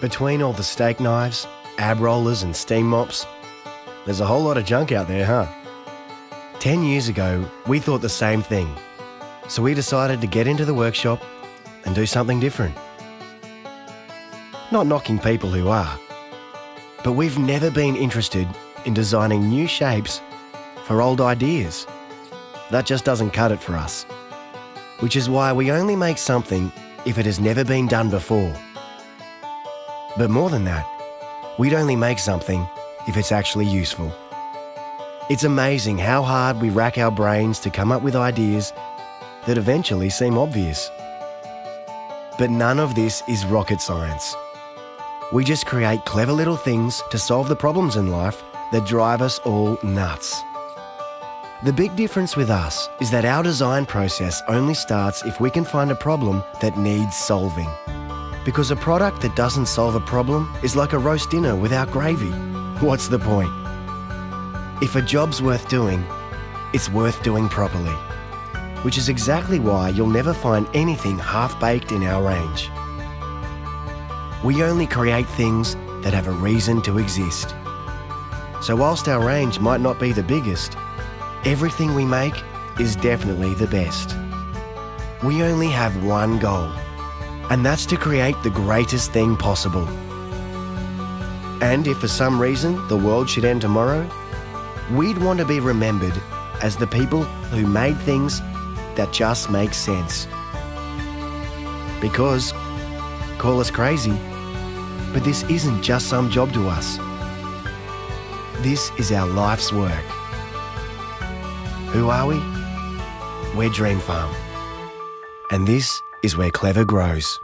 Between all the steak knives, ab rollers, and steam mops, there's a whole lot of junk out there, huh? Ten years ago, we thought the same thing. So we decided to get into the workshop and do something different. Not knocking people who are, but we've never been interested in designing new shapes for old ideas. That just doesn't cut it for us. Which is why we only make something if it has never been done before. But more than that, we'd only make something if it's actually useful. It's amazing how hard we rack our brains to come up with ideas that eventually seem obvious. But none of this is rocket science. We just create clever little things to solve the problems in life that drive us all nuts. The big difference with us is that our design process only starts if we can find a problem that needs solving. Because a product that doesn't solve a problem is like a roast dinner without gravy. What's the point? If a job's worth doing, it's worth doing properly. Which is exactly why you'll never find anything half baked in our range. We only create things that have a reason to exist. So, whilst our range might not be the biggest, everything we make is definitely the best. We only have one goal, and that's to create the greatest thing possible. And if for some reason the world should end tomorrow, we'd want to be remembered as the people who made things that just make sense. Because, call us crazy, but this isn't just some job to us. This is our life's work. Who are we? We're Dreamfarm. And this is where clever grows.